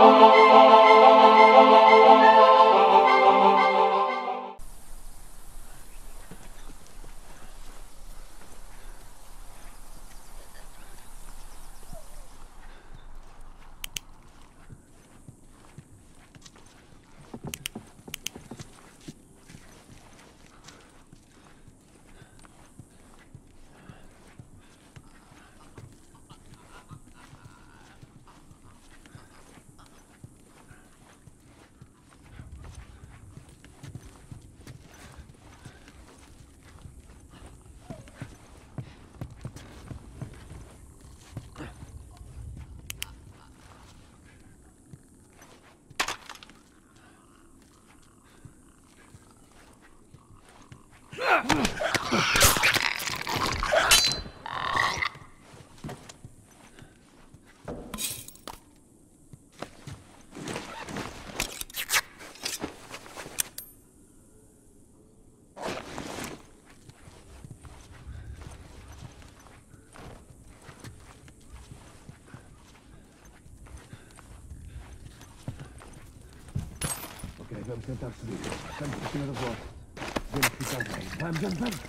Ok, vamos tentar subir. Estamos por cima da voz. Devemos ficar bem. Vamos, vamos, vamos.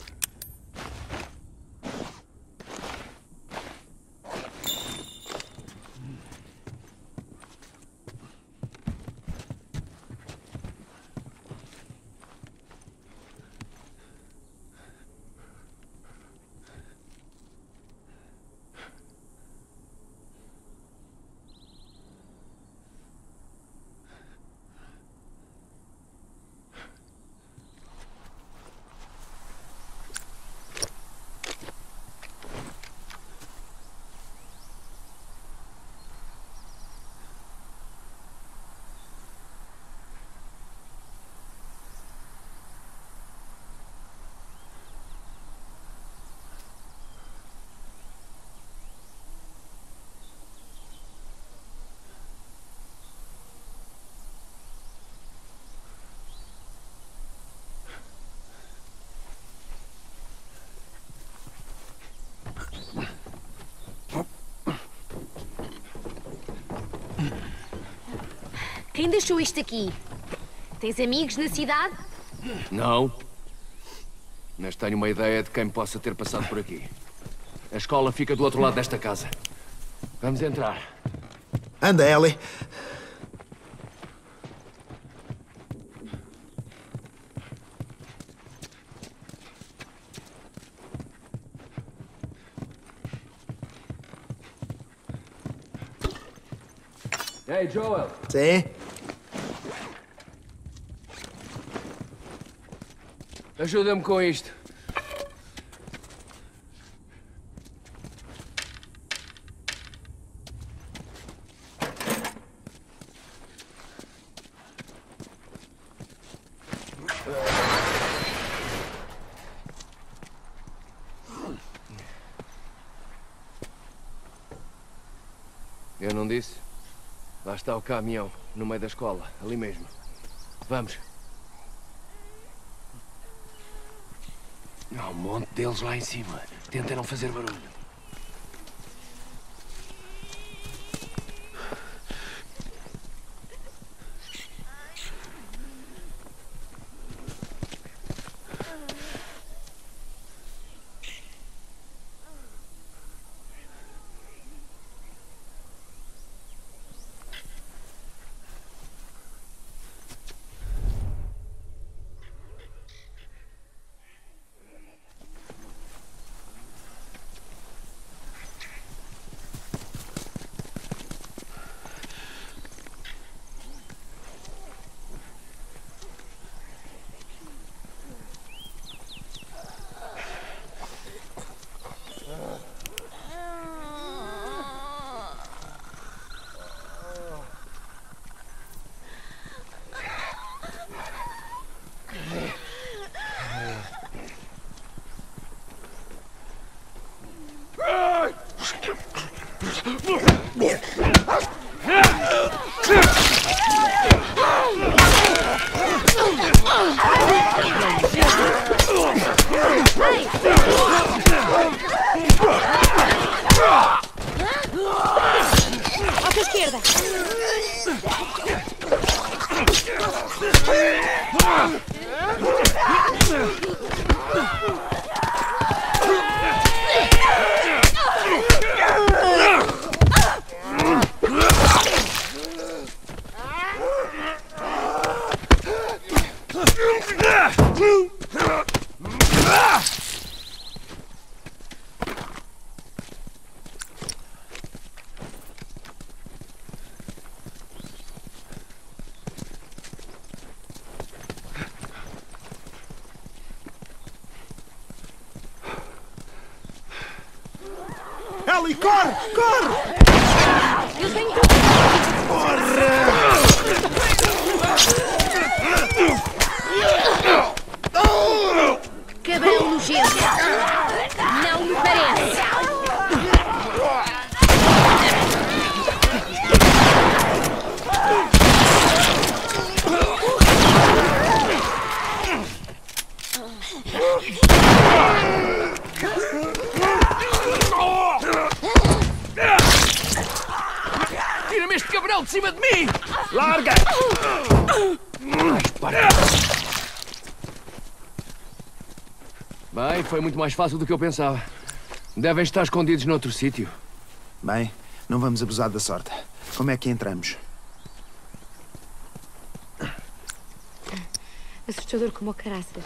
Quem deixou isto aqui? Tens amigos na cidade? Não. Mas tenho uma ideia de quem possa ter passado por aqui. A escola fica do outro lado desta casa. Vamos entrar. Anda, Ellie. Ei, Joel! Sim? Ajuda-me com isto. Eu não disse? Lá está o caminhão, no meio da escola, ali mesmo. Vamos. Há um monte deles lá em cima. Tenta não fazer barulho. Ellie, corre! Corre! Eu tenho. Cabrão nojento. Não me parece. Cima de mim! Larga! Bem, foi muito mais fácil do que eu pensava. Devem estar escondidos noutro sítio. Bem, não vamos abusar da sorte. Como é que entramos? Assustador como o caraças.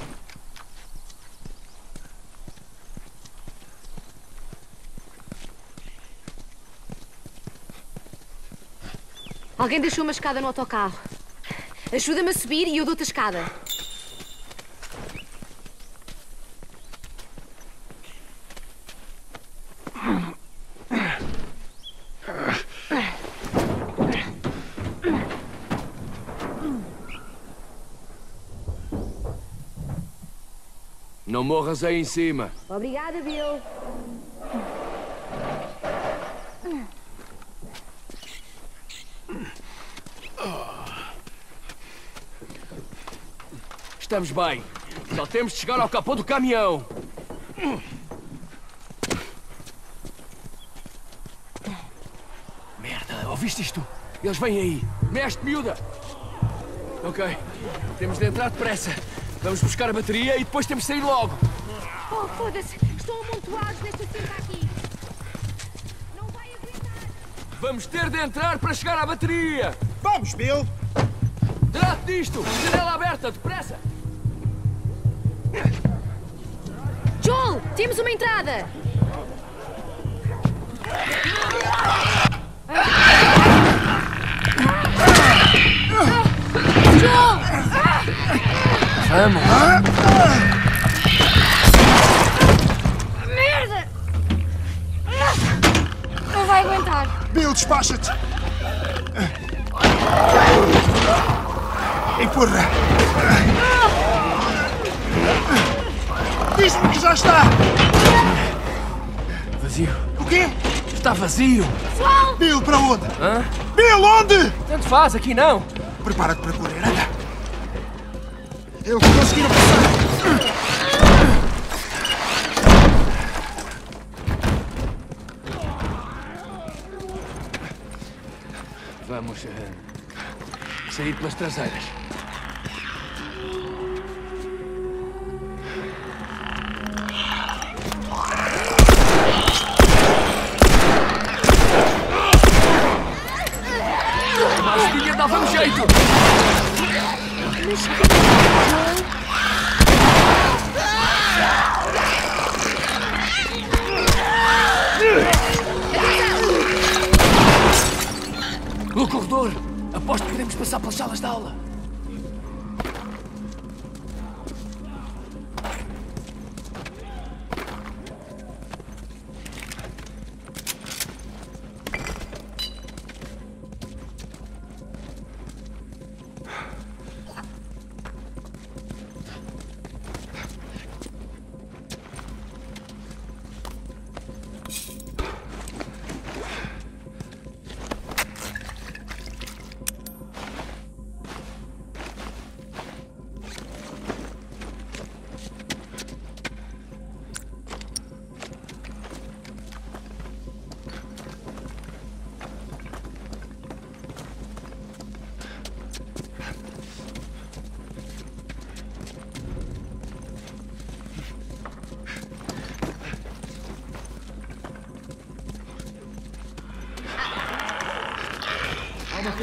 Alguém deixou uma escada no autocarro. Ajuda-me a subir e eu dou-te a escada. Não morras aí em cima. Obrigada, Bill. Estamos bem. Só temos de chegar ao capô do caminhão. Merda, ouviste isto? Eles vêm aí. Mestre miúda! Ok, temos de entrar depressa. Vamos buscar a bateria e depois temos de sair logo. Oh, foda-se. Estão amontoados nesta cerca aqui. Não vai aguentar. Vamos ter de entrar para chegar à bateria. Vamos, Bill! Trate disto! Janela aberta, depressa! Temos uma entrada. Não vai aguentar. Bill, despacha-te! Empurra! Diz-me que já está! Vazio. O quê? Está vazio. Bill, para onde? Hã? Bill, onde? Tanto faz, aqui não. Prepara-te para correr, anda! Eles conseguiram passar! Vamos eh, sair pelas traseiras.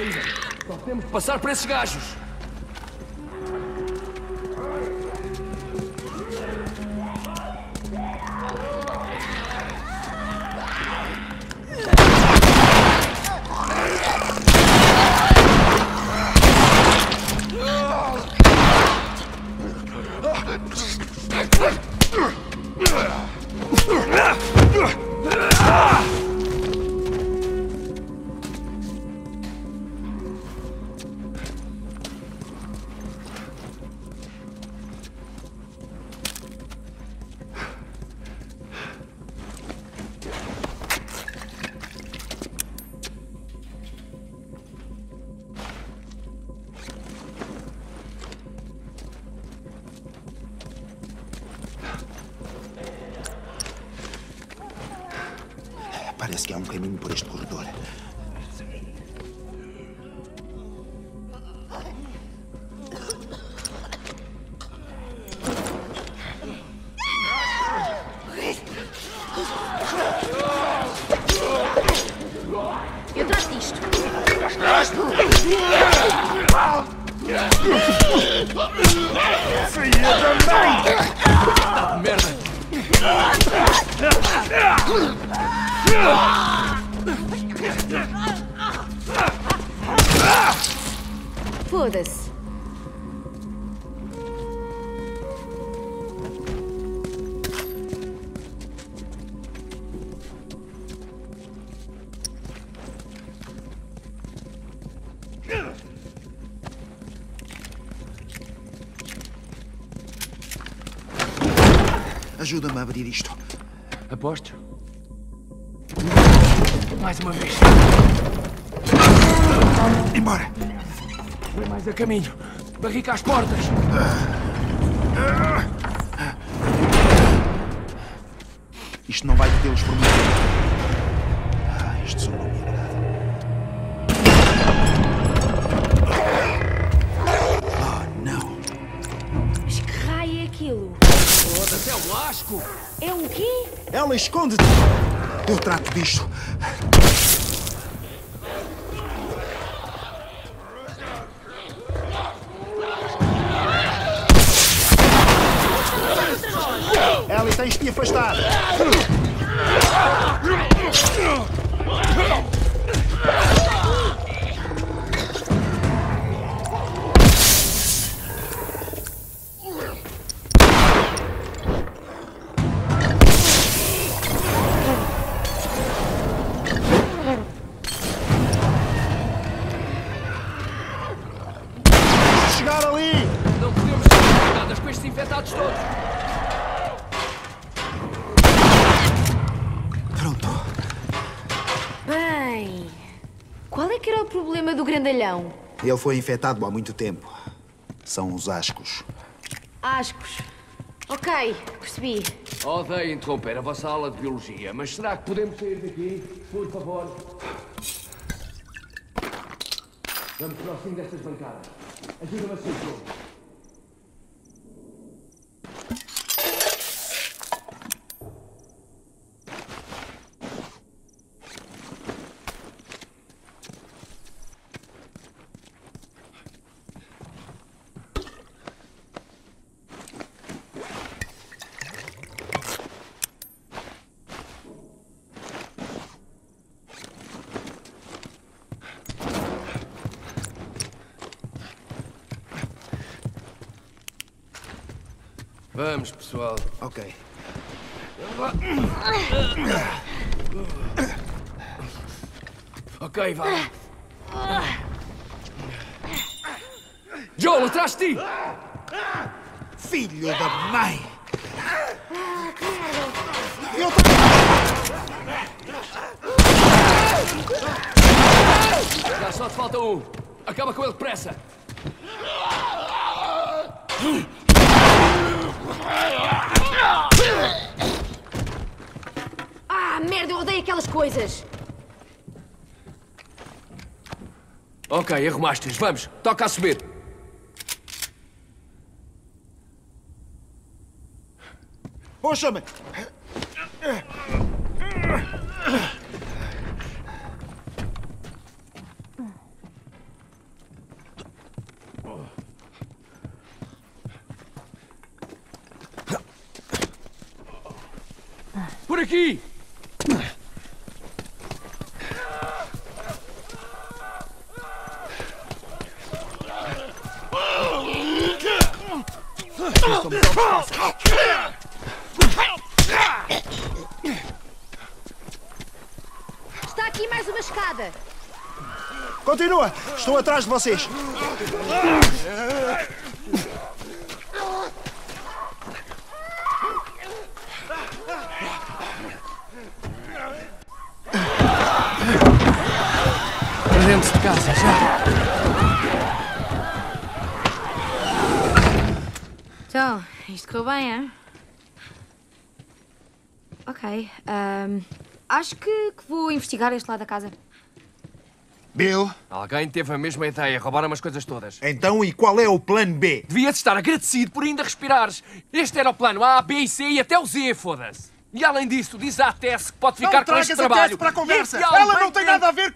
Saída. Só temos que passar por esses gajos. Caminho. Barrica as portas. Isto não vai detê-los por muito tempo. Ah, este som não me agrada. Oh, não. Mas que raio é aquilo? Foda-se, é um lasco. É um quê? Ela esconde-te! Eu trato disto. Ele foi infectado há muito tempo. São os ascos. Ascos. Ok, percebi. Odeio interromper a vossa aula de biologia, mas será que podemos sair daqui? Por favor. Vamos para o fim destas bancadas. Ajuda-me a subir. Vamos, pessoal. Ok. Ok, vá. Joel, atrás de ti! Filho da mãe! Já só te falta um. Acaba com ele depressa. Ah, merda, eu odeio aquelas coisas. Ok, arrumaste-os. Vamos, toca a subir. Puxa-me! Aqui! Está aqui mais uma escada. Continua! Estou atrás de vocês! Para dentro de casa, já! Então, isto correu bem, é? Ok. ahm, acho que, que vou investigar este lado da casa. Bill, Alguém teve a mesma ideia, roubaram as coisas todas. então e qual é o plano B? Devias estar agradecido por ainda respirares. Este era o plano A, B e C e até o Z, foda-se. E além disso, diz à Tess que pode ficar com este trabalho. para a conversa! Este Ela não tem nada a ver...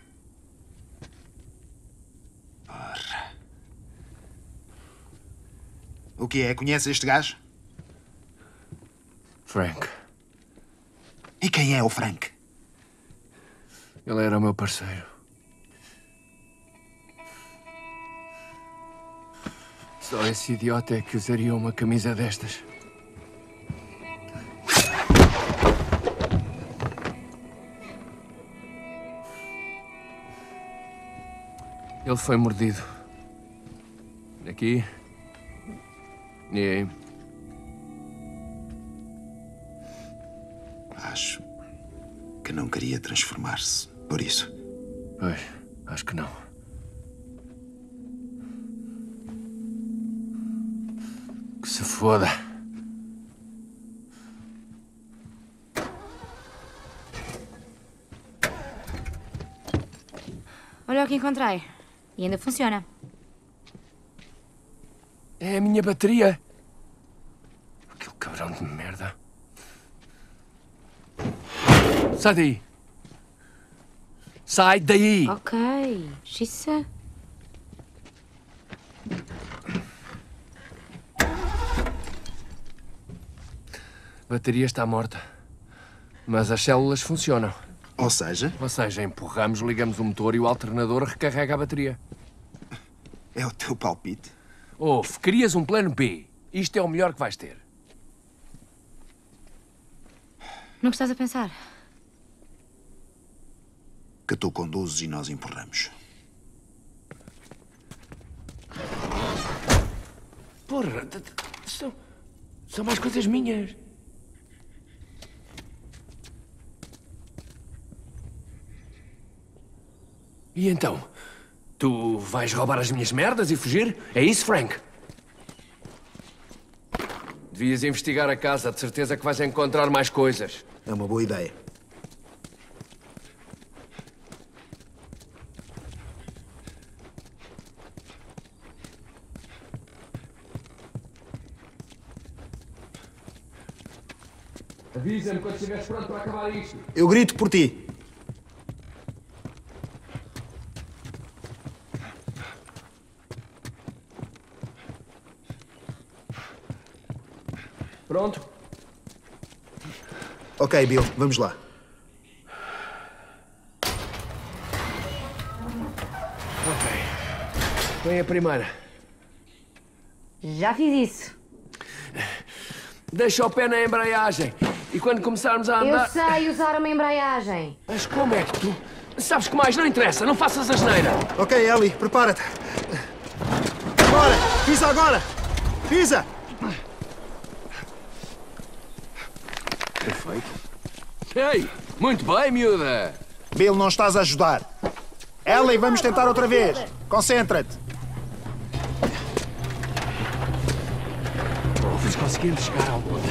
O que é? Conhece este gajo? Frank, E quem é o Frank? Ele era o meu parceiro. Só esse idiota é que usaria uma camisa destas. Ele foi mordido. Aqui. E aí. Acho que não queria transformar-se. Por isso. Pois, acho que não. Que se foda. Olha o que encontrei. E ainda funciona. É a minha bateria. Aquele cabrão de merda. Sai daí. Sai daí. Ok. Xissa. A bateria está morta. Mas as células funcionam. Ou seja, Ou seja, empurramos, ligamos o motor e o alternador recarrega a bateria. é o teu palpite. Ouve, querias um plano B. Isto é o melhor que vais ter. Que estás a pensar? Que tu conduzes e nós empurramos. Porra, são, são mais coisas minhas. E então? Tu vais roubar as minhas merdas e fugir? É isso, Frank? Devias investigar a casa, de certeza que vais encontrar mais coisas. É uma boa ideia. Avisa-me quando estiveres pronto para acabar isto. Eu grito por ti. Pronto? Ok, Bill, vamos lá. Ok. Vem a primeira. Já fiz isso. Deixa o pé na embreagem. E quando começarmos a Eu andar. sei usar uma embreagem. Mas como é que tu. Sabes que mais não interessa, não faças asneira. Ok, Ellie, prepara-te. Bora! Pisa agora! Pisa! Perfeito. Ei, muito bem, miúda. Bill, não estás a ajudar. Ellie, vamos tentar outra vez. Concentra-te. Ouves, conseguimos chegar ao ponto.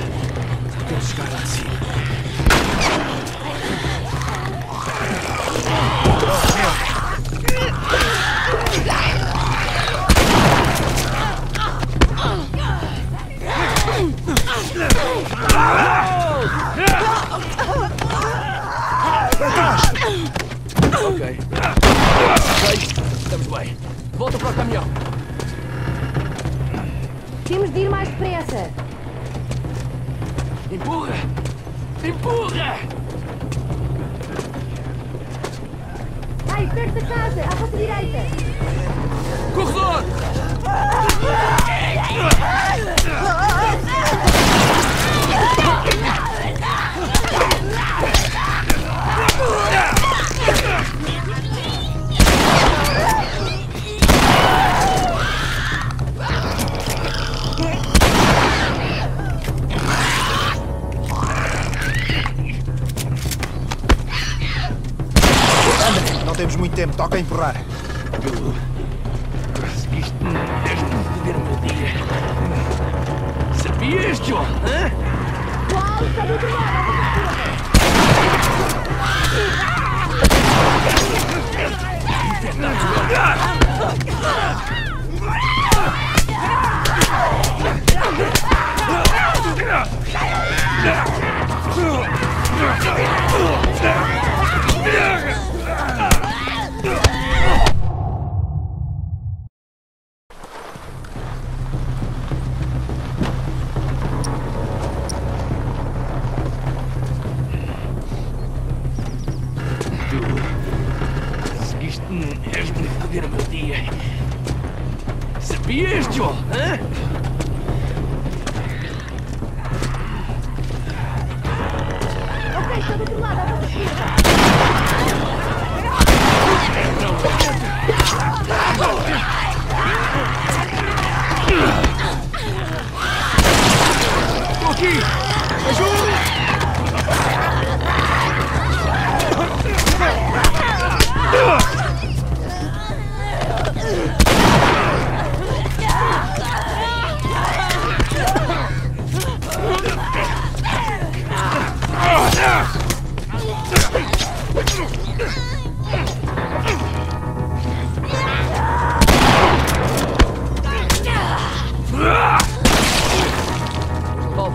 Para o caminhão. Temos de ir mais depressa. Empurra. Empurra! Ai, perto da casa, à vossa direita. Corredor! Toca empurrar.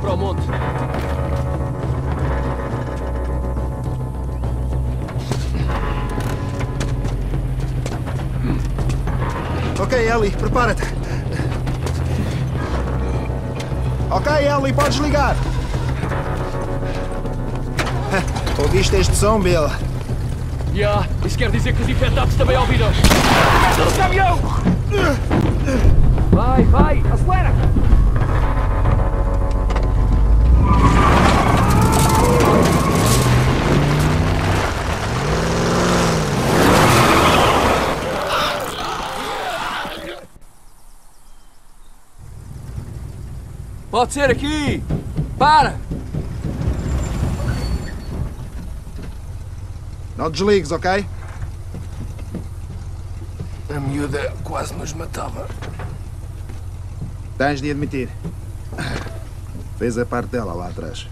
Para o monte. Ok, Ellie, prepara-te. Ok, Ellie, podes ligar. Ouviste este som, Bill? Já, isso quer dizer que os infectados também ouviram. No caminhão! Vai, vai, acelera! Pode ser aqui! Para! Não desligues, ok? A miúda quase nos matava. Tens de admitir. Fez a parte dela lá atrás.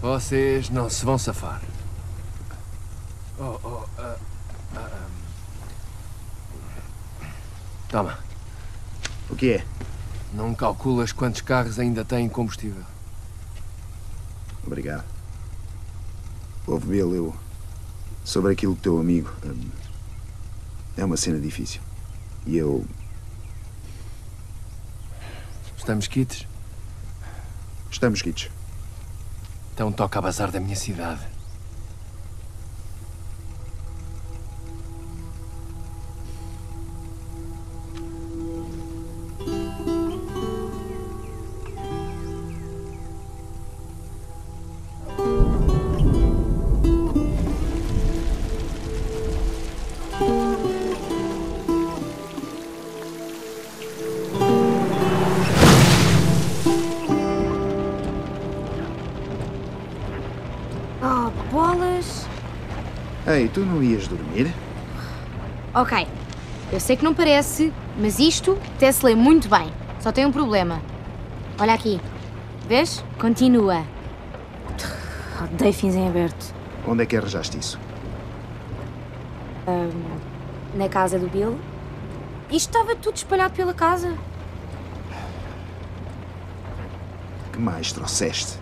Vocês não se vão safar. Oh, oh, ah, ah, ah. Toma, O que é? Não calculas quantos carros ainda têm combustível. Obrigado. Ouve, Bill, eu. Sobre aquilo do teu amigo. hum, é uma cena difícil. E eu. Estamos quites? Estamos quites. Então toca a bazar da minha cidade. Ei, tu não ias dormir? Ok, eu sei que não parece, mas isto até se lê muito bem. Só tem um problema. Olha aqui. Vês? Continua. Odeio fins em aberto. Onde é que arranjaste isso? Na casa do Bill. Isto estava tudo espalhado pela casa. Que mais trouxeste?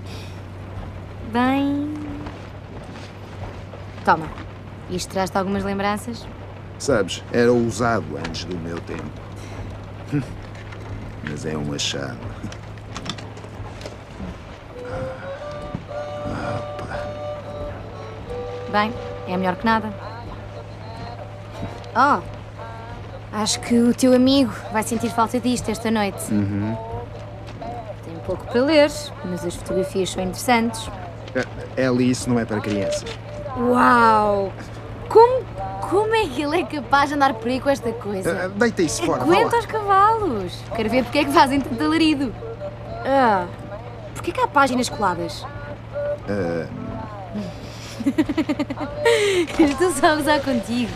Bem. Toma. Isto traz-te algumas lembranças? Sabes, era usado antes do meu tempo. Mas é um achado. Bem, é melhor que nada. Oh, acho que o teu amigo vai sentir falta disto esta noite. Uhum. Tem pouco para ler, mas as fotografias são interessantes. É, Ellie, isso não é para crianças. Uau! Como, como é que ele é capaz de andar por aí com esta Eh, coisa? Deita isso fora, vá Aguenta os cavalos! Quero ver porque é que fazem tanto alarido. Ah, porquê que há páginas coladas? Eh, Estou só a gozar contigo.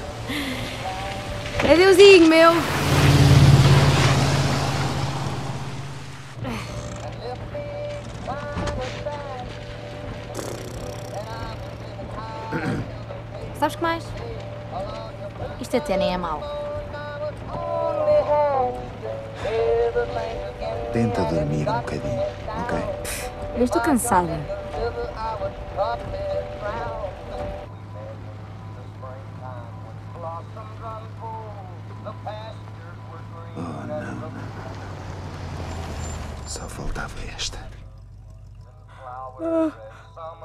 Adeusinho, meu! Isto até nem é mau. tenta dormir um bocadinho, ok? Eu estou cansada. Oh, não. Só faltava esta.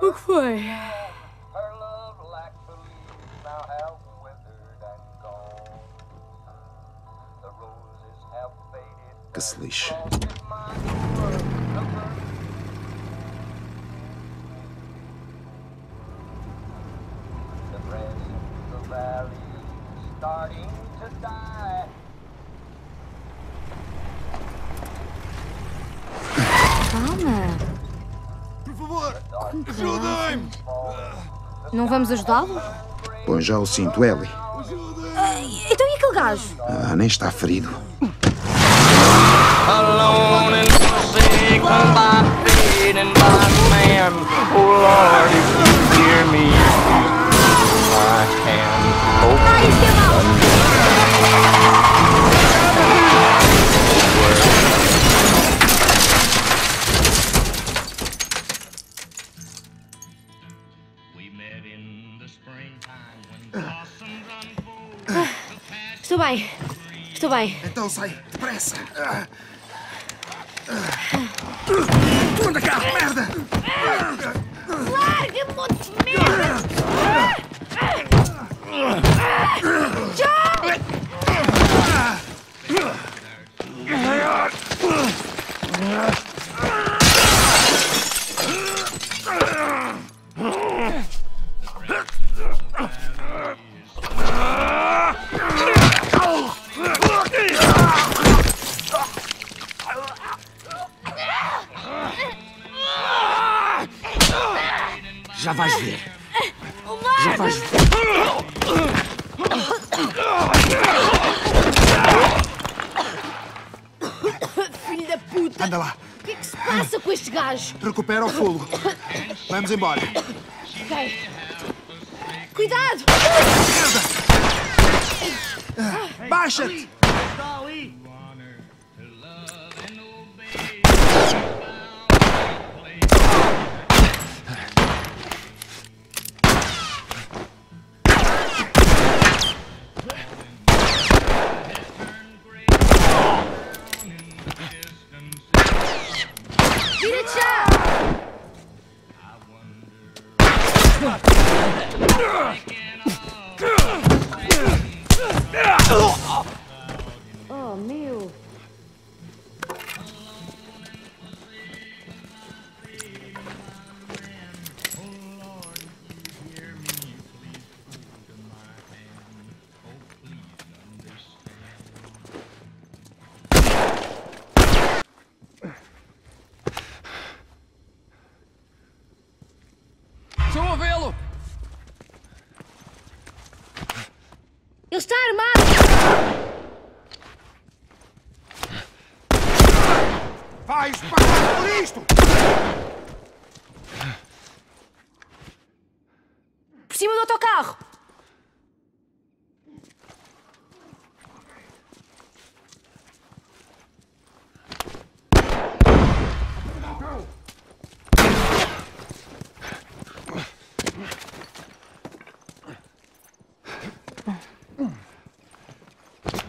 O que foi? Que se lixe. Calma. Por favor, ajudem-me! Não vamos ajudá-lo? Põe já o cinto, Ellie. Então e aquele gajo? Ah, nem está ferido. alone and forsaken by fate and by man. Oh Lord, if you hear me, I can Vai. Estou bem. Então sai, depressa. Anda cá, merda! Larga, monte de merda! Já vais ver. Já vais ver. Filho da puta! Anda lá, O que é que se passa com este gajo? recupera o fogo. Vamos embora. Ok. Cuidado! Baixa-te!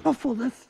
Oh, foda-se.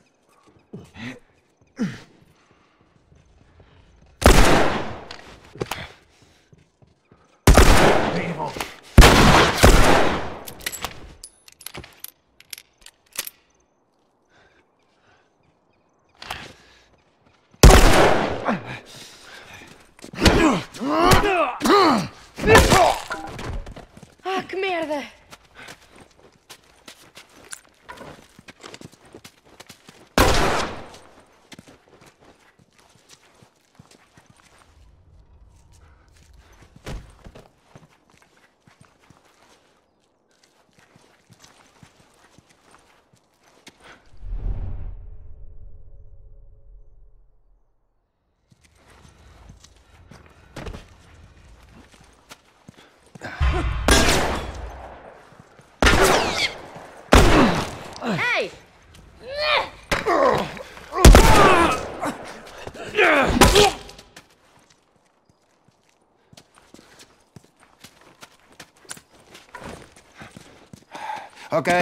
Ok.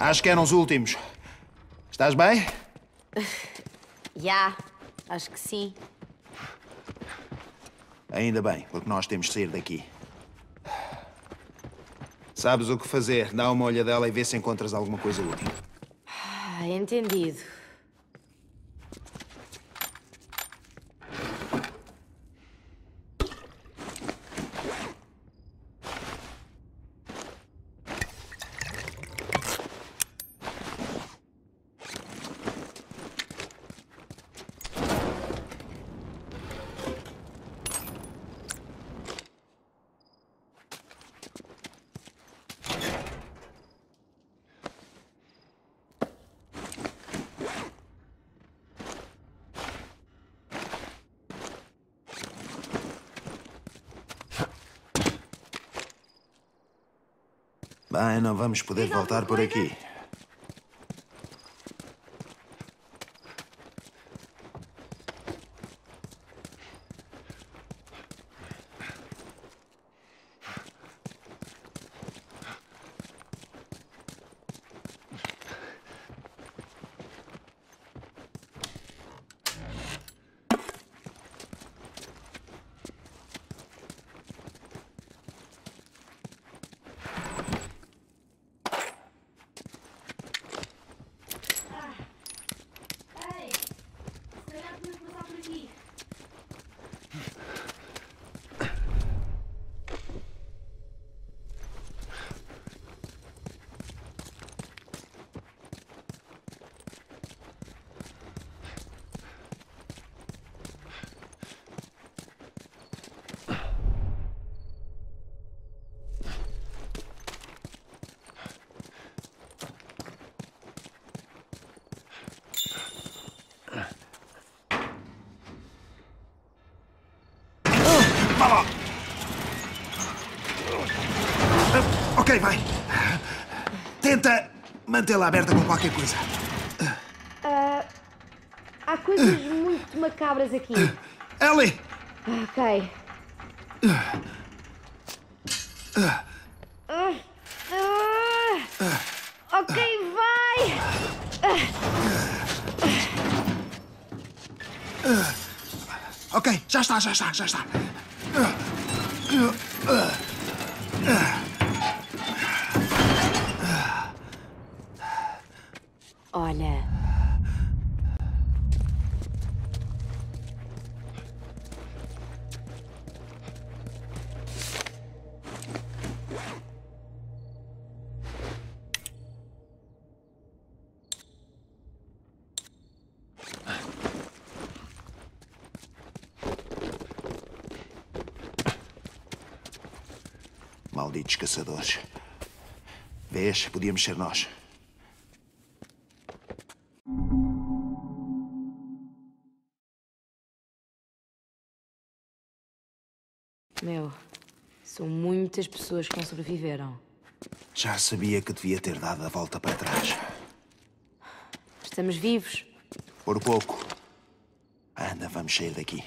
Acho que eram os últimos. Estás bem? Já, acho que sim. Ainda bem, porque nós temos de sair daqui. Sabes o que fazer. Dá uma olhadela e vê se encontras alguma coisa útil. Ah, entendido. Bem, não vamos poder voltar por aqui. Ei! Se calhar podemos passar por aqui. Ok, vai. Tenta mantê-la aberta com qualquer coisa. Há coisas muito macabras aqui. Ellie! Ok. Ok, vai! Ok, já está, já está, já está. Caçadores. Vês? Podíamos ser nós. Meu, são muitas pessoas que não sobreviveram. Já sabia que devia ter dado a volta para trás. Estamos vivos. Por pouco. Anda, vamos sair daqui.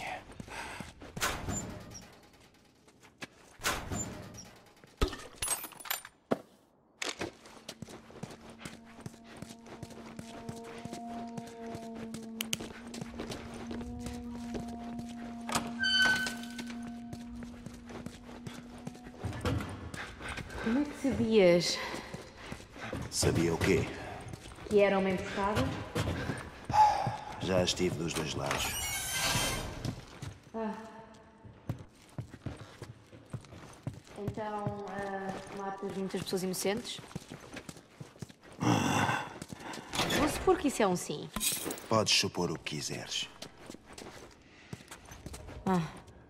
Uma emboscada? Já estive dos dois lados. Então, ah, matas muitas pessoas inocentes? Vou supor que isso é um sim. Podes supor o que quiseres.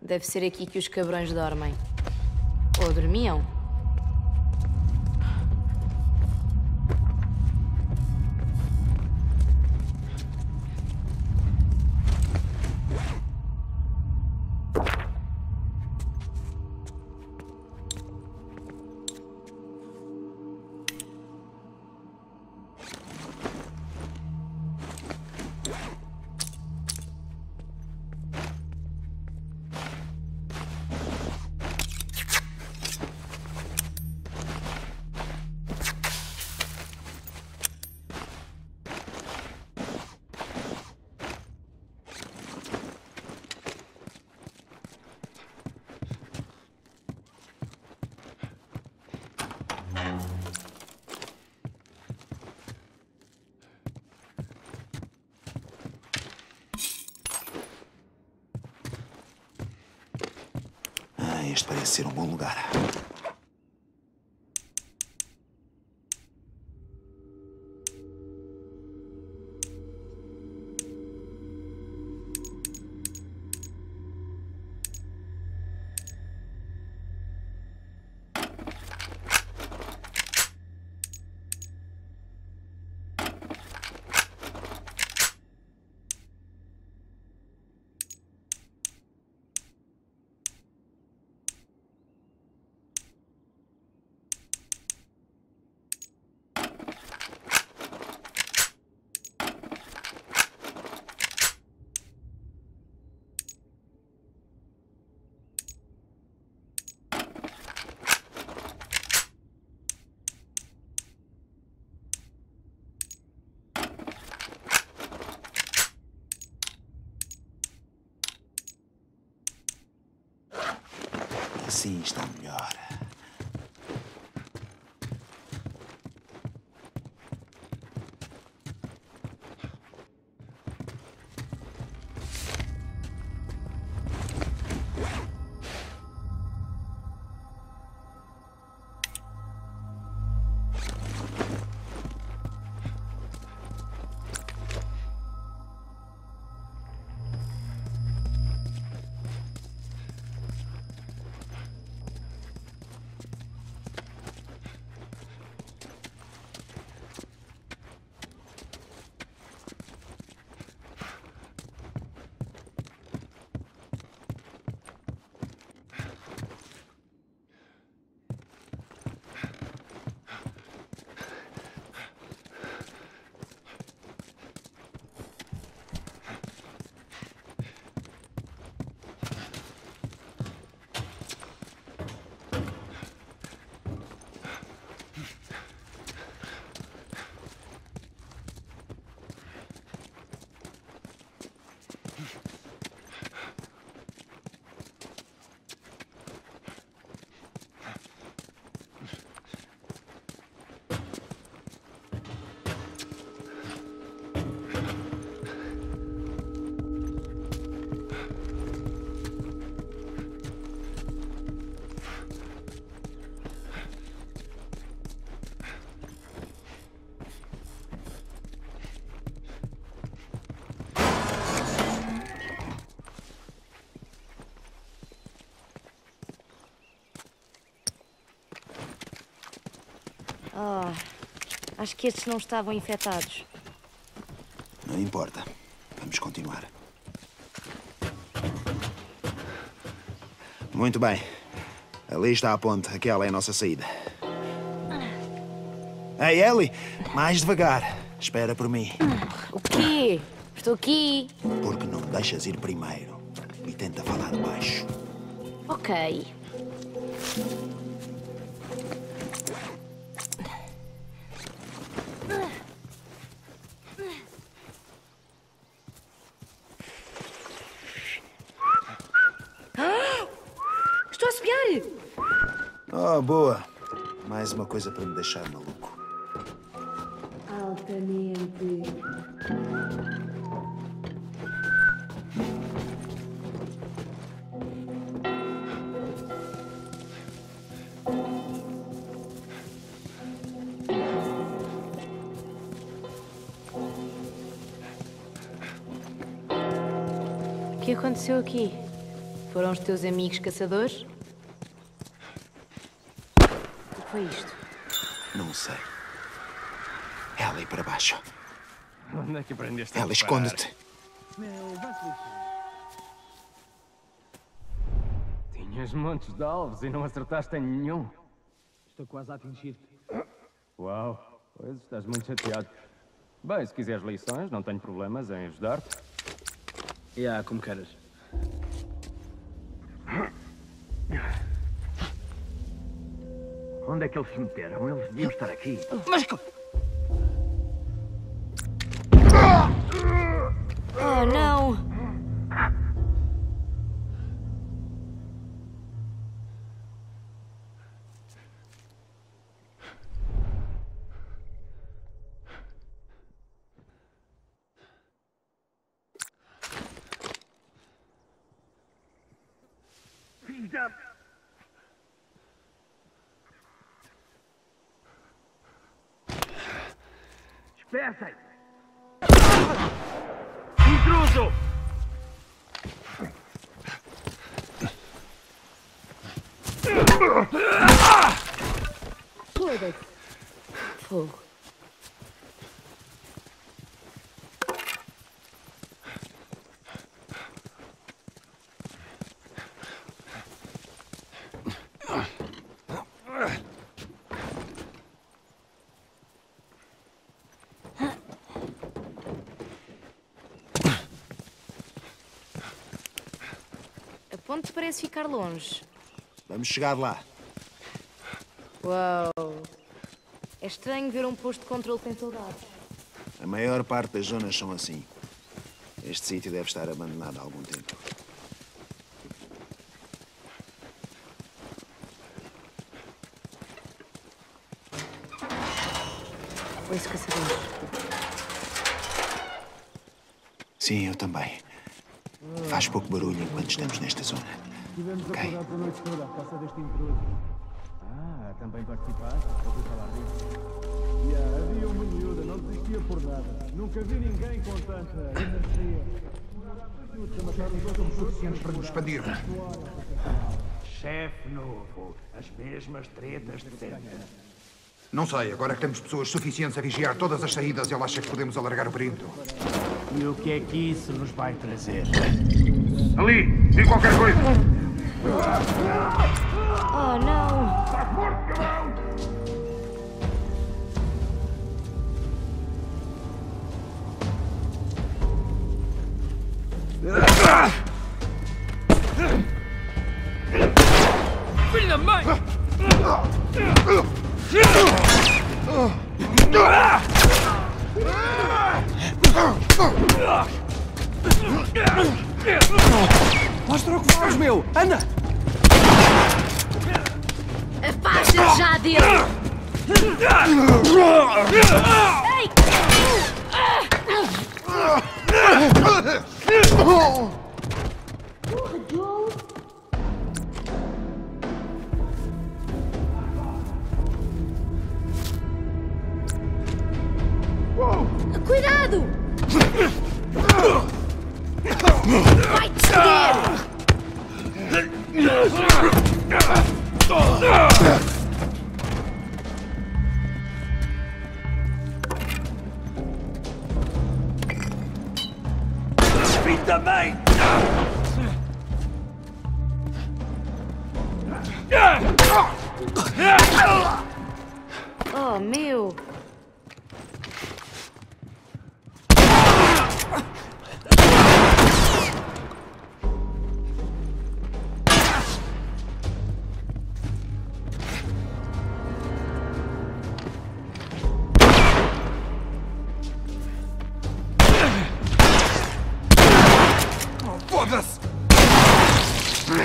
Deve ser aqui que os cabrões dormem. Ou dormiam. Assim está melhor. Acho que estes não estavam infectados. Não importa. Vamos continuar. Muito bem. Ali está a ponte. Aquela é a nossa saída. Ei, Ellie! Mais devagar. Espera por mim. O quê? Estou aqui. Porque não me deixas ir primeiro. E tenta falar baixo. Ok. Coisa para me deixar maluco. Altamente. O que aconteceu aqui? Foram os teus amigos caçadores? O que foi isto? Não sei. Ellie, para baixo. Onde é que aprendeste a Ellie, disparar? esconde-te. Tinhas montes de alvos e não acertaste em nenhum. Estou quase a atingir-te. Uau, pois estás muito chateado. Bem, se quiseres lições, não tenho problemas em ajudar-te. E yeah, como queres. Onde é que eles se meteram? Eles deviam estar aqui. Mas co- Oh, não! Peças! Intruso! Foda-se. Ponte parece ficar longe. Vamos chegar lá. Uau! É estranho ver um posto de controle sem soldados. A maior parte das zonas são assim. Este sítio deve estar abandonado há algum tempo. Ouço caçadores. Sim, eu também. Faz pouco barulho enquanto estamos nesta zona. Estivemos Ok. acordados a noite toda à caça deste intruso. Ah, também participaste? Ouvi falar disso. Yeah, havia uma miúda, não desistia por nada. Nunca vi ninguém com tanta energia. Somos suficientes para nos expandirmos. Chefe novo, as mesmas tretas de sempre. Não sei, agora que temos pessoas suficientes a vigiar todas as saídas, ele acha que podemos alargar o perímetro. E o que é que isso nos vai trazer? Ali, diga qualquer coisa! Oh, não! Filho da mãe! Mostra o que faz, meu! Anda! Afasta já dele! Ei! Cuidado! Vai te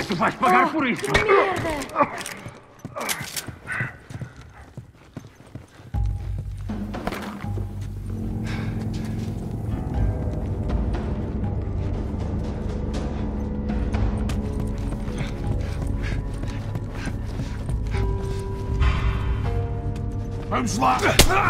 Tu vais pagar por isso! Vamos lá!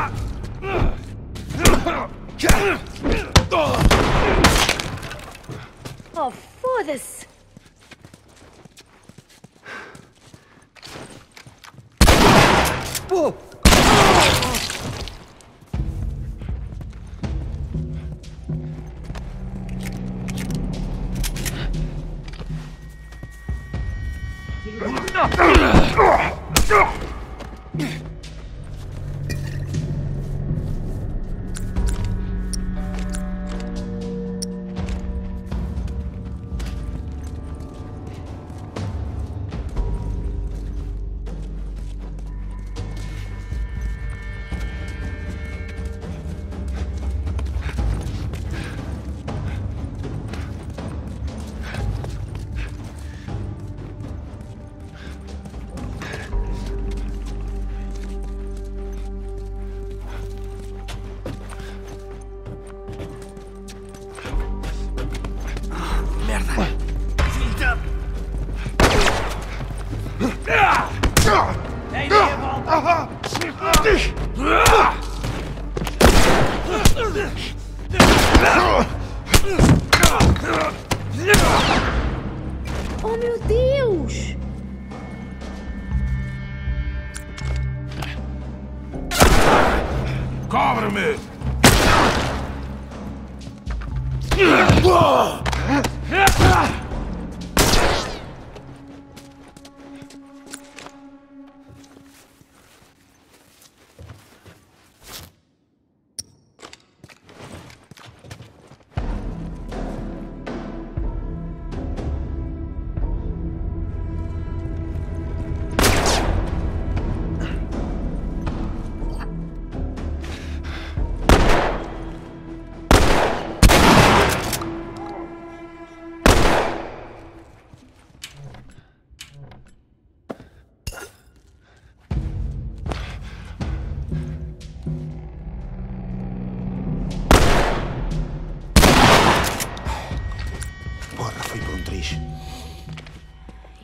Meu Deus! Cobre-me! Porra,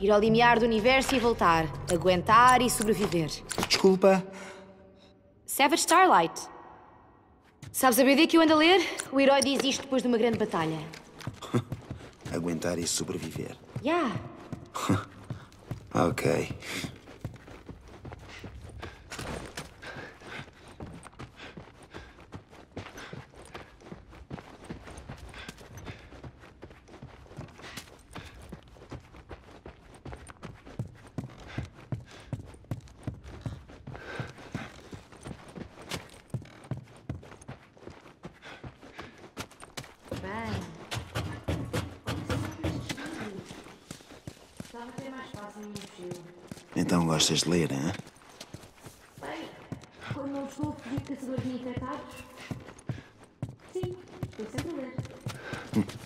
Ir ao limiar do universo e voltar. Aguentar e sobreviver. Desculpa. Savage Starlight. Sabes a BD que eu ando a ler? O herói diz isto depois de uma grande batalha. Aguentar e sobreviver. Yeah. Ok. Então gostas de ler, hein? Bem, quando não estou a fugir de caçadores infectados. Sim, estou sempre a ler.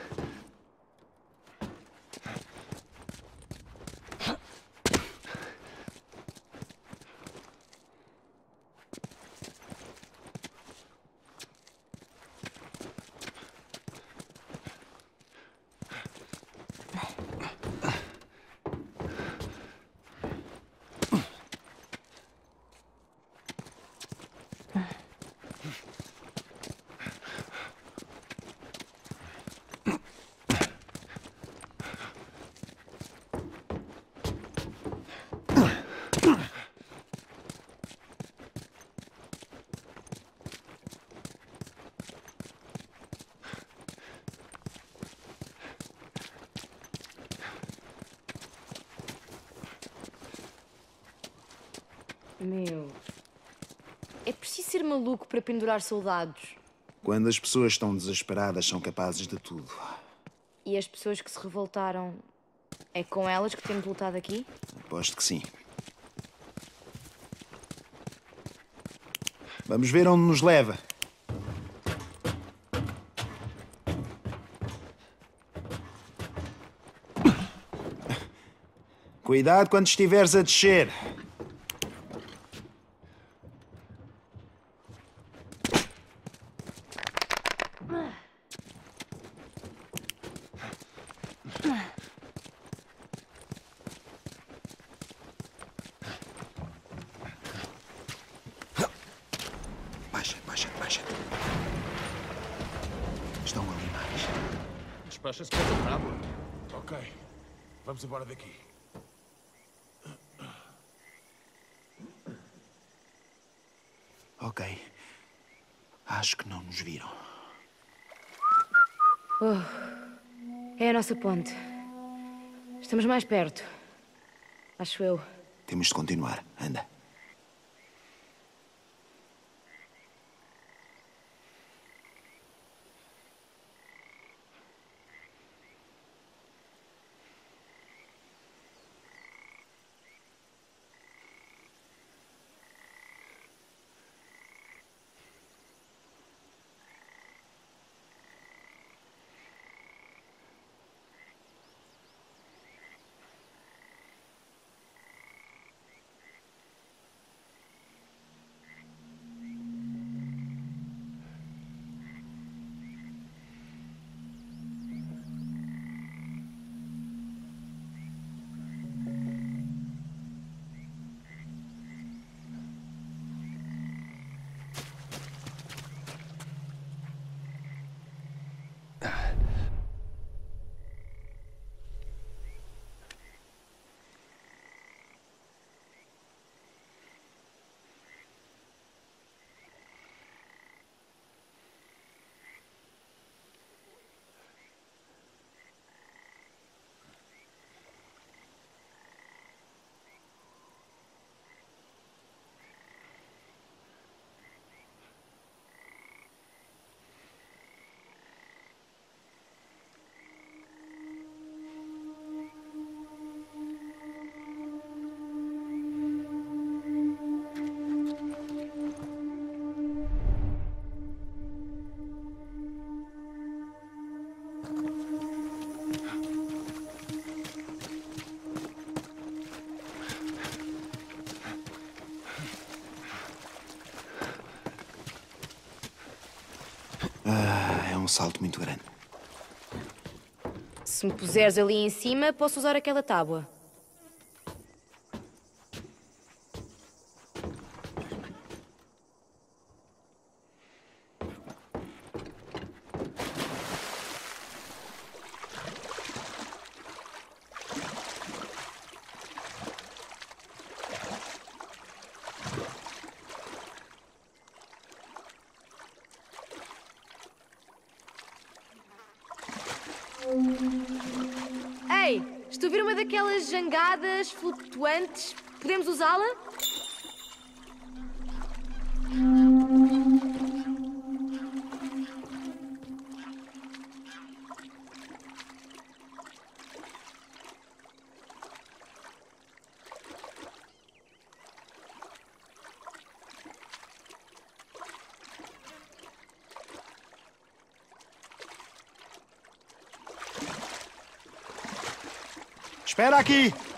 Meu. É preciso ser maluco para pendurar soldados. Quando as pessoas estão desesperadas, são capazes de tudo. E as pessoas que se revoltaram. É com elas que temos lutado aqui? Aposto que sim. Vamos ver onde nos leva. Cuidado quando estiveres a descer. Baixa, baixa, baixa. Estão ali mais. Despacha-se pela tábua. Ok. Vamos embora daqui. Ok. Acho que não nos viram. A nossa ponte. Estamos mais perto. Acho eu. Temos de continuar. Anda. Salto muito grande. Se me puseres ali em cima, posso usar aquela tábua. Ei, estou a ver uma daquelas jangadas flutuantes. Podemos usá-la? Espera aqui!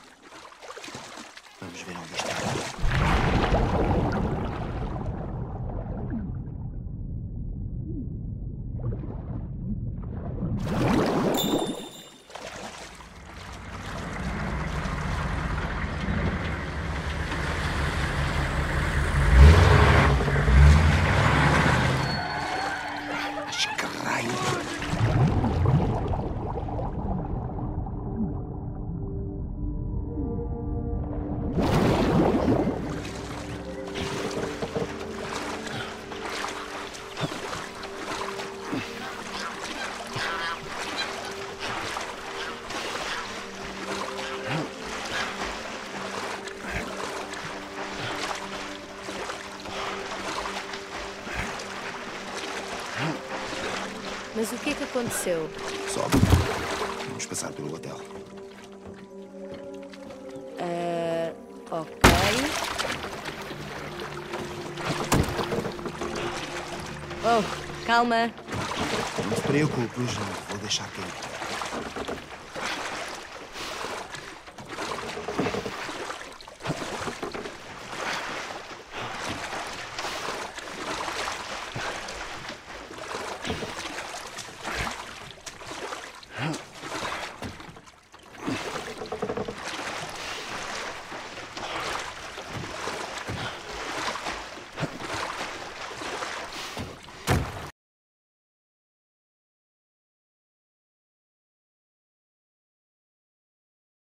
Aconteceu? Sobe. Vamos passar pelo hotel. Ah, ok. Oh, calma. Não te preocupes, não vou deixar cair.